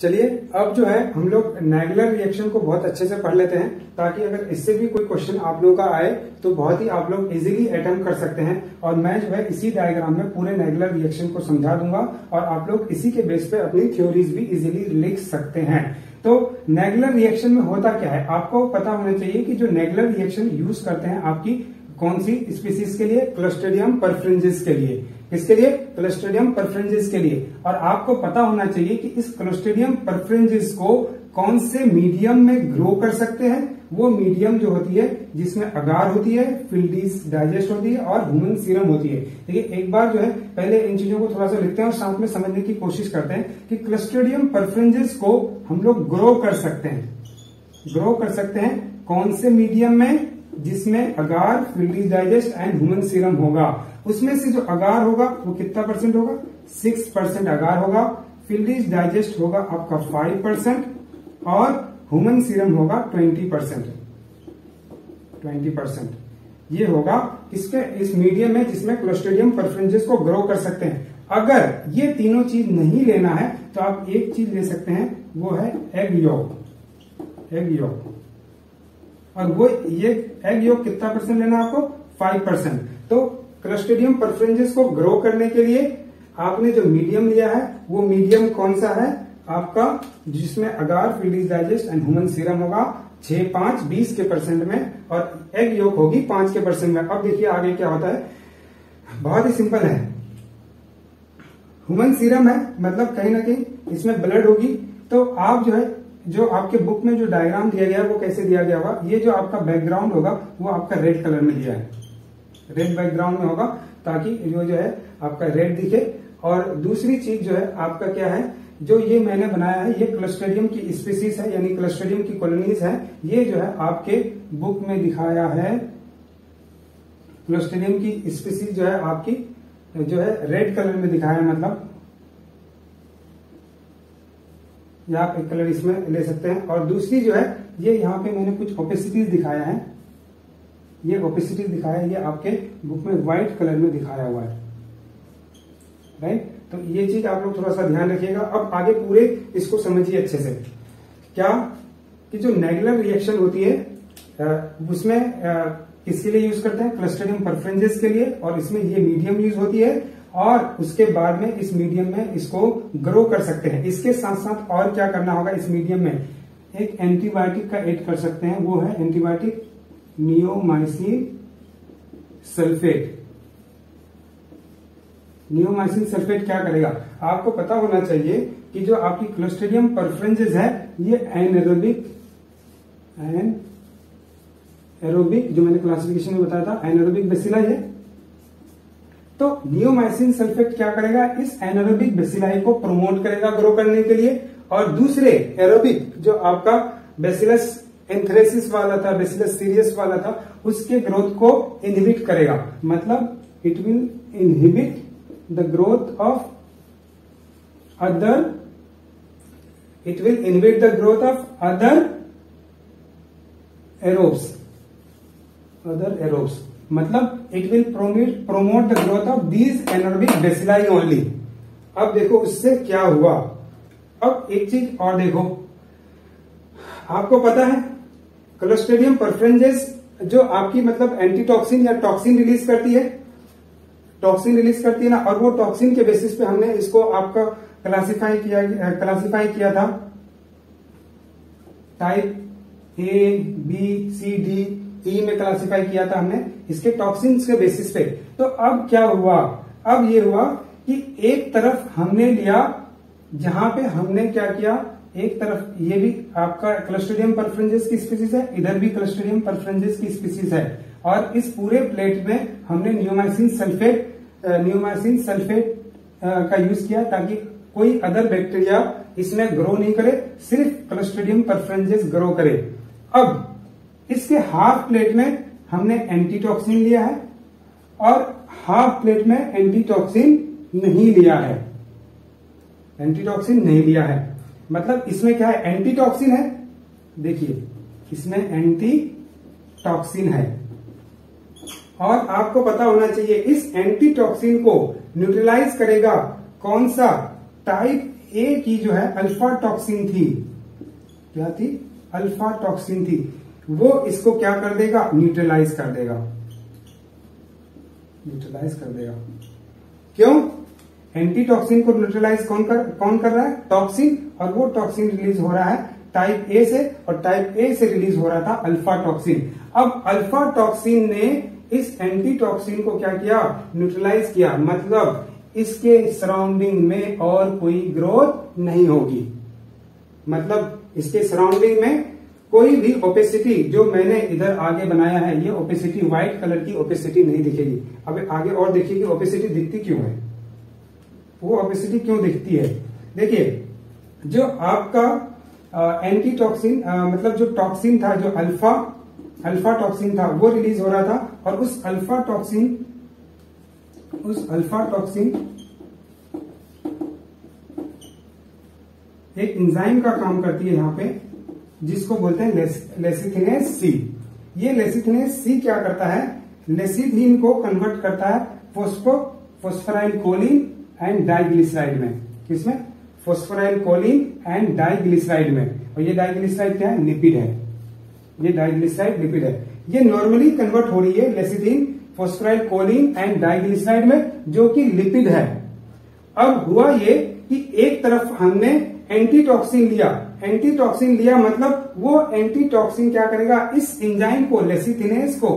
चलिए, अब जो है, हम लोग नेगुलर रिएक्शन को बहुत अच्छे से पढ़ लेते हैं, ताकि अगर इससे भी कोई क्वेश्चन आप लोगों का आए तो बहुत ही आप लोग इजीली अटेम्प्ट कर सकते हैं। और मैं जो है, इसी डायग्राम में पूरे नेगुलर रिएक्शन को समझा दूँगा, और आप लोग इसी के बेस पे अपनी थ्योरीज भी इजीली लिख सकते हैं। तो नेगुलर रिएक्शन में होता क्या है? आपको पता होना चाहिए कि जो नेगुलर रिएक्शन यूज़ करते हैं आपकी कौन सी स्पीसीज के लिए? क्लस्टेडियम परफ्रेंजिस के लिए। किसके लिए? क्लोस्टेडियम परफ्रेंजिस के लिए। और आपको पता होना चाहिए कि इस क्लोस्टेडियम परफ्रेंजिस को कौन से मीडियम में ग्रो कर सकते हैं? वो मीडियम जो होती है, जिसमें अगार होती है फिल्डीज डाइजेस्ट होती है और ह्यूमन सीरम होती है। देखिए, एक बार जो है, पहले इन चीज़ों को थोड़ा सा लिखते हैं और साथ में समझने की कोशिश करते हैं कि क्लस्ट्रेडियम परफ्रेंजिस को हम लोग ग्रो कर सकते हैं। ग्रो कर सकते हैं कौन से मीडियम में? जिसमें agar Fildes digest and human serum होगा। उसमें से जो अगार होगा, वो कितना परसेंट होगा? सिक्स परसेंट अगार होगा। फिल्डीज डाइजेस्ट होगा आपका फाइव परसेंट और ह्यूमन सीरम होगा ट्वेंटी परसेंट ट्वेंटी परसेंट ये होगा इसके, इस मीडियम में जिसमें क्लोस्टेडियम परफ्रेंजेस को ग्रो कर सकते हैं। अगर ये तीनों चीज़ नहीं लेना है तो आप एक चीज़ ले सकते हैं, वो है एग योग एग योग और वो ये एग योग कितना परसेंट लेना आपको? फाइव परसेंट तो क्रस्टेडियम परफ्रेंजेस को ग्रो करने के लिए आपने जो मीडियम लिया है, वो मीडियम कौन सा है? आपका, जिसमें agar Fildes digest and human serum होगा, छह पाँच बीस के परसेंट में और एग योग होगी पाँच के परसेंट में। अब देखिए आगे क्या होता है। बहुत ही सिंपल है। ह्यूमन सीरम है मतलब कहीं ना कहीं इसमें ब्लड होगी। तो आप जो है जो आपके बुक में जो डायग्राम दिया गया है वो कैसे दिया गया होगा? ये जो आपका बैकग्राउंड होगा, वो आपका रेड कलर में दिया है। रेड बैकग्राउंड में होगा, ताकि जो जो है, आपका रेड दिखे। और दूसरी चीज़ जो है, आपका क्या है? जो ये मैंने बनाया है, ये क्लस्टेडियम की स्पीसीज है, यानी क्लस्टेडियम की कॉलोनीज है। ये जो है, आपके बुक में दिखाया है। क्लस्टेडियम की स्पीसीज जो है, आपकी जो है रेड कलर में दिखाया है मतलब। या आप एक कलर इसमें ले सकते हैं। और दूसरी जो है, ये यहाँ पे मैंने कुछ ओपेसिटीज दिखाया है। ये ओपेसिटीज दिखाया है, ये आपके बुक में व्हाइट कलर में दिखाया हुआ है। राइट तो ये चीज़ आप लोग थोड़ा सा ध्यान रखिएगा। अब आगे पूरे इसको समझिए अच्छे से। क्या? कि जो नेगुलर रिएक्शन होती है उसमें किसके लिए यूज़ करते हैं? क्लस्टरियम परफ्रेंजेस के लिए। और इसमें ये मीडियम यूज़ होती है और उसके बाद में इस मीडियम में इसको ग्रो कर सकते हैं। इसके साथ साथ और क्या करना होगा इस मीडियम में? एक एंटीबायोटिक का एड कर सकते हैं। वो है antibiotic neomycin sulphate neomycin sulphate क्या करेगा? आपको पता होना चाहिए कि जो आपकी क्लोस्टेडियम परफ्रेंजेस है, ये एनएरोबिक एन एरोबिक जो मैंने क्लासिफिकेशन में बताया था एनएरोबिक बेसिलाई है। तो नियोमाइसिन सल्फेट क्या करेगा? इस एनएरोबिक बेसिलाई को प्रमोट करेगा ग्रो करने के लिए। और दूसरे एरोबिक जो आपका बेसिलस एंथ्रेसिस वाला था बेसिलस सीरियस वाला था, उसके ग्रोथ को इनहिबिट करेगा। मतलब it will inhibit the growth of other it will inhibit the growth of other aerobes other aerobes मतलब it will promote the growth of these anaerobic bacilli only अब देखो उससे क्या हुआ? अब एक चीज़ और देखो। आपको पता है क्लोस्टेडियम परफ्रेंजेस जो आपकी मतलब एंटीटॉक्सिन या टॉक्सिन रिलीज़ करती है टॉक्सिन रिलीज़ करती है ना, और वो टॉक्सिन के बेसिस पे हमने इसको आपका क्लासिफाई किया क्लासिफाई किया था। Type A B C D E में क्लासिफाई किया था हमने, इसके टॉक्सिन के बेसिस पे। तो अब क्या हुआ? अब ये हुआ कि एक तरफ़ हमने लिया, जहाँ पे हमने क्या किया? एक तरफ़ ये भी आपका क्लस्टोडियम परफ्रेंजेस की स्पीसीज है, इधर भी क्लस्टोडियम परफ्रेंजेस की स्पीसीज है। और इस पूरे प्लेट में हमने न्यूमाइसिन सल्फेट न्यूमाइसिन सल्फेट का यूज़ किया ताकि कोई अदर बैक्टीरिया इसमें ग्रो नहीं करे, सिर्फ़ क्लस्टोडियम परफ्रेंजेस ग्रो करे। अब इसके हाफ़ प्लेट में हमने एंटीटॉक्सिन लिया है और हाफ़ प्लेट में एंटीटॉक्सिन नहीं लिया है। एंटीटॉक्सिन नहीं लिया है। मतलब इसमें क्या है? एंटीटॉक्सिन है। देखिए, इसमें एंटीटॉक्सिन है। और आपको पता होना चाहिए, इस एंटीटॉक्सिन को न्यूट्रलाइज करेगा कौन सा? टाइप ए की जो है, अल्फ़ा टॉक्सिन थी। क्या थी? अल्फ़ा टॉक्सिन थी। वो इसको क्या कर देगा? न्यूट्रलाइज कर देगा। न्यूट्रलाइज कर देगा। क्यों? एंटीटॉक्सिन को न्यूट्रलाइज कौन कर कौन कर रहा है? टॉक्सिन और वो टॉक्सिन रिलीज़ हो रहा है टाइप ए से, और टाइप ए से रिलीज़ हो रहा था अल्फ़ा टॉक्सिन अब अल्फ़ा टॉक्सिन ने इस एंटीटॉक्सिन को क्या किया? न्यूट्रलाइज किया। मतलब इसके सराउंडिंग में और कोई ग्रोथ नहीं होगी। मतलब इसके सराउंडिंग में कोई भी ओपेसिटी जो मैंने इधर आगे बनाया है, ये ओपेसिटी व्हाइट कलर की ओपेसिटी नहीं दिखेगी। अब आगे और देखिए ओपेसिटी दिखती क्यों है। वो ओपेसिटी क्यों दिखती है? देखिए, जो आपका एंटी टॉक्सिन मतलब जो टॉक्सिन था, जो अल्फ़ा अल्फ़ा टॉक्सिन था, वो रिलीज़ हो रहा था और उस अल्फ़ा टॉक्सिन उस अल्फ़ा टॉक्सिन एक इंजाइम का काम करती है यहाँ पे। जिसको बोलते हैं लेसिथिनेस सी। ये लेसिथिनेस सी क्या करता है? लेसिथिन को कन्वर्ट करता है फोस्फो फोस्फराइल कोलिन एंड डाइग्लिसराइड में। किसमें? फोस्फराइल कोलिन एंड डाइग्लिसराइड में। और ये डाइग्लिसराइड क्या है? लिपिड है। ये डाइग्लिसराइड लिपिड है। ये नॉर्मली कन्वर्ट हो रही है लेसिथिन फोस्फराइल कोलिन एंड डाइग्लिसराइड में, जो कि लिपिड है। अब हुआ ये कि एक तरफ़ हमने एंटीटॉक्सिन लिया। एंटीटॉक्सिन लिया मतलब वो एंटीटॉक्सिन क्या करेगा? इस एंजाइम को, लेसिथिनेस को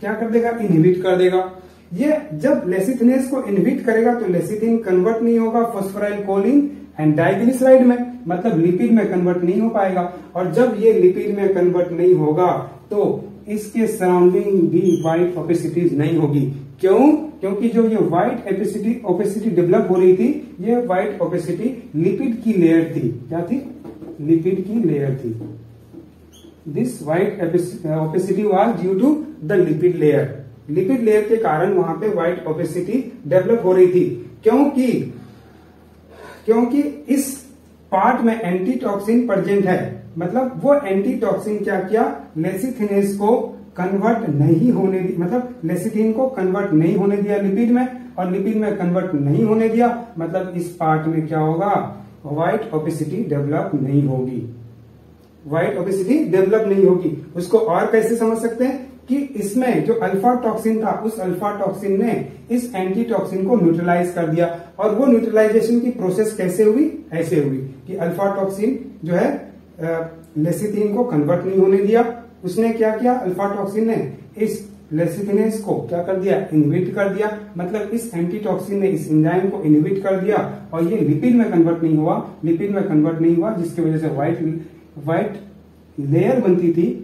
क्या कर देगा? इनहिबिट कर देगा। ये जब लेसिथिनेस को इनहिबिट करेगा तो लेसिथिन कन्वर्ट नहीं होगा फोस्फोराइल कोलिन एंड डाइग्लिसराइड में मतलब लिपिड में कन्वर्ट नहीं हो पाएगा। और जब ये लिपिड में कन्वर्ट नहीं होगा तो इसके सराउंडिंग भी व्हाइट ओपेसिटीज नहीं होगी। क्यों? क्योंकि जो ये व्हाइट ओपेसिटी डेवलप हो रही थी, ये व्हाइट ओपेसिटी लिपिड की लेयर थी। क्या थी? लिपिड की लेयर थी। This white opacity was due to the lipid layer lipid layer के कारण वहाँ पे व्हाइट ओपेसिटी डेवलप हो रही थी। क्योंकि क्योंकि इस पार्ट में एंटीटॉक्सिन प्रेजेंट है। मतलब वो एंटीटॉक्सिन क्या किया? लेसिथिनेस को कन्वर्ट नहीं होने मतलब लेसिथिन को कन्वर्ट नहीं होने दिया लिपिड में, और लिपिड में कन्वर्ट नहीं होने दिया। मतलब इस पार्ट में क्या होगा? व्हाइट ओपेसिटी डेवलप नहीं होगी। व्हाइट ओपेसिटी डेवलप नहीं होगी। उसको और कैसे समझ सकते हैं? कि इसमें जो अल्फ़ा टॉक्सिन था, उस अल्फ़ा टॉक्सिन ने इस एंटी टॉक्सिन को न्यूट्रलाइज कर दिया। और वो न्यूट्रलाइजेशन की प्रोसेस कैसे हुई? ऐसे हुई कि अल्फ़ा टॉक्सिन जो है लेसिथिन को कन्वर्ट नहीं होने दिया। उसने क्या किया? अल्फ़ा टॉक्सिन ने इस लेसिथिनेस को क्या कर दिया? इनविट कर दिया। मतलब इस एंटीटॉक्सिन ने इस एंजाइम को इनविट कर दिया और ये लिपिड में कन्वर्ट नहीं हुआ। लिपिड में कन्वर्ट नहीं हुआ, जिसकी वजह से व्हाइट व्हाइट लेयर बनती थी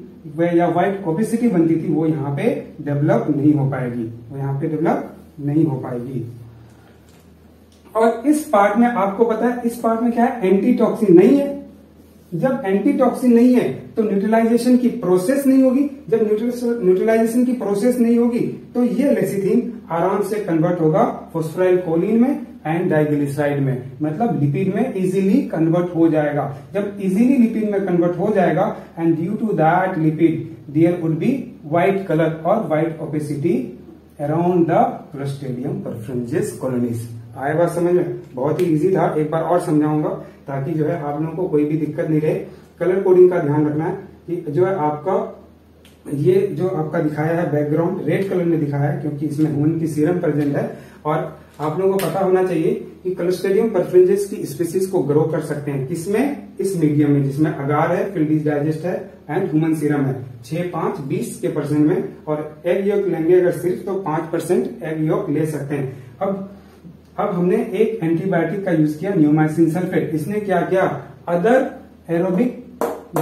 या व्हाइट ओपेसिटी बनती थी, वो यहाँ पे डेवलप नहीं हो पाएगी। वो यहाँ पे डेवलप नहीं हो पाएगी। और इस पार्ट में आपको पता है, इस पार्ट में क्या है? एंटीटॉक्सिन नहीं है। जब एंटीटॉक्सिन नहीं है तो न्यूट्रलाइजेशन की प्रोसेस नहीं होगी। जब न्यूट्रलाइजेशन की प्रोसेस नहीं होगी तो ये लेसिथिन आराम से कन्वर्ट होगा फोस्फराइल कोलिन में एंड डाइग्लिसराइड में। मतलब लिपिड में इजीली कन्वर्ट हो जाएगा। जब इजीली लिपिड में कन्वर्ट हो जाएगा and due to that lipid there would be white colour और white opacity around the Clostridium perfringens colonies आए बात समझ में? बहुत ही इजी था। एक बार और समझाऊँगा, ताकि जो है आप लोगों को कोई भी दिक्कत नहीं रहे। कलर कोडिंग का ध्यान रखना है कि जो है आपका, ये जो आपका दिखाया है बैकग्राउंड रेड कलर में दिखाया है, क्योंकि इसमें ह्यूमन की सीरम प्रेजेंट है। और आप लोगों को पता होना चाहिए कि क्लोस्टेडियम परफ्रेंजेस की स्पीसीज को ग्रो कर सकते हैं। किसमें? इस मीडियम में, जिसमें अगार है फिल्डीज डाइजेस्ट है एंड ह्यूमन सीरम है। छह, पाँच, बीस के परसेंट में। और एग योग लेंगे अगर सिर्फ़ तो पाँच परसेंट एग योग ले सकते हैं। अब अब हमने एक एंटीबायोटिक का यूज़ किया, न्यूमाइसिन सल्फेट। इसने क्या किया? Other aerobic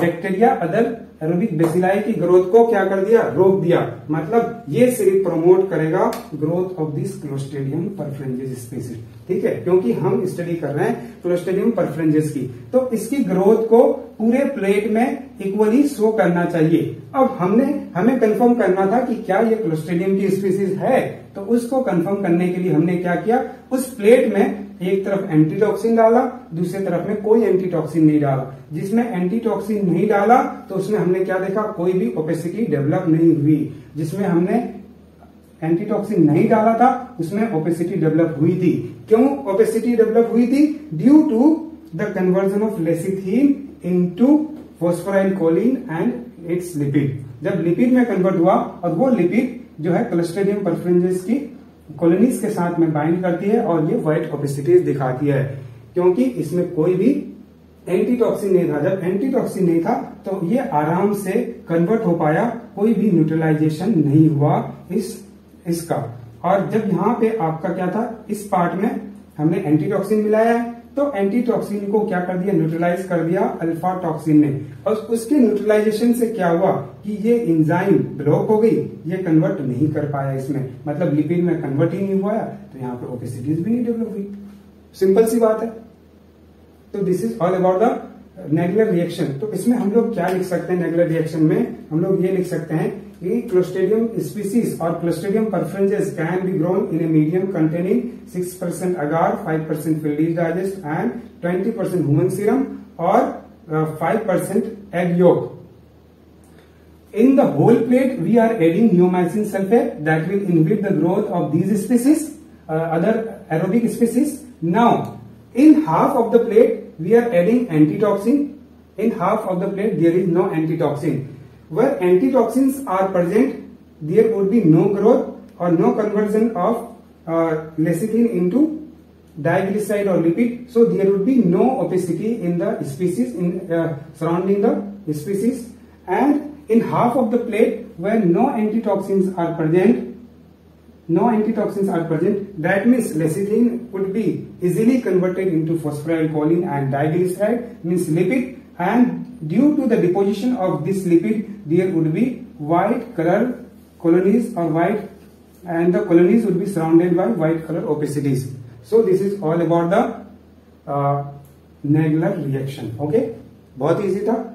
bacteria, other aerobic bacilli की ग्रोथ को क्या कर दिया? रोक दिया। मतलब ये सिर्फ़ प्रमोट करेगा growth of this clostridium perfringens species. ठीक है? क्योंकि हम स्टडी कर रहे हैं क्लोस्टेडियम परफ्रेंजेस की। तो इसकी ग्रोथ को पूरे प्लेट में इक्वली शो करना चाहिए। अब हमने, हमें कंफर्म करना था कि क्या ये क्लोस्टेडियम की स्पीसीज है तो उसको कंफर्म करने के लिए हमने क्या किया? उस प्लेट में एक तरफ़ एंटीटॉक्सिन डाला, दूसरे तरफ़ में कोई एंटीटॉक्सिन नहीं डाला। जिसमें एंटीटॉक्सिन नहीं डाला तो उसमें हमने क्या देखा? कोई भी ओपेसिटी डेवलप नहीं हुई। जिसमें हमने एंटीटॉक्सिन नहीं डाला था, उसमें ओपेसिटी डेवलप हुई थी। क्यों ओपेसिटी डेवलप हुई थी? Due to the conversion of lecithin into phosphoryl choline and its lipid जब लिपिड में कन्वर्ट हुआ, और वो लिपिड जो है क्लस्टेडियम परफ्रेंजेस की कॉलोनीज के साथ में बाइंड करती है, और ये व्हाइट ओबिसिटीज दिखाती है। क्योंकि इसमें कोई भी एंटीटॉक्सिन नहीं था। जब एंटीटॉक्सिन नहीं था तो ये आराम से कन्वर्ट हो पाया, कोई भी न्यूट्रलाइजेशन नहीं हुआ इस, इसका। और जब यहाँ पे आपका क्या था, इस पार्ट में हमने एंटीटॉक्सिन मिलाया है। तो एंटीटॉक्सिन को क्या कर दिया? न्यूट्रलाइज कर दिया अल्फ़ा टॉक्सिन ने। और उसके न्यूट्रलाइजेशन से क्या हुआ? कि ये इंजाइम ब्लॉक हो गई। ये कन्वर्ट नहीं कर पाया इसमें। मतलब लिपिड में कन्वर्ट ही नहीं हुआ तो यहाँ पर ओपेसिटीज भी नहीं डेवलप हुई। सिंपल सी बात है। तो this is all about the regular reaction तो इसमें हम लोग क्या लिख सकते हैं नेगुलर रिएक्शन में? हम लोग ये लिख सकते हैं E. Clostridium species or Clostridium perfringens can be grown in a medium containing 6% agar, 5% field digest and 20% human serum or uh, 5% egg yolk. In the whole plate, we are adding neomycin sulfate that will inhibit the growth of these species, uh, other aerobic species. Now, in half of the plate, we are adding antitoxin. In half of the plate, there is no antitoxin where antitoxins are present, there would be no growth or no conversion of uh, lecithin into diglyceride or lipid. So there would be no opacity in the species in uh, surrounding the species. And in half of the plate, where no antitoxins are present, no antitoxins are present, that means lecithin would be easily converted into phosphorylcholine and diglyceride, means lipid, and due to the deposition of this lipid, there would be white color colonies or white, and the colonies would be surrounded by white color opacities. So this is all about the uh, Nagler reaction. Okay, बहुत easy था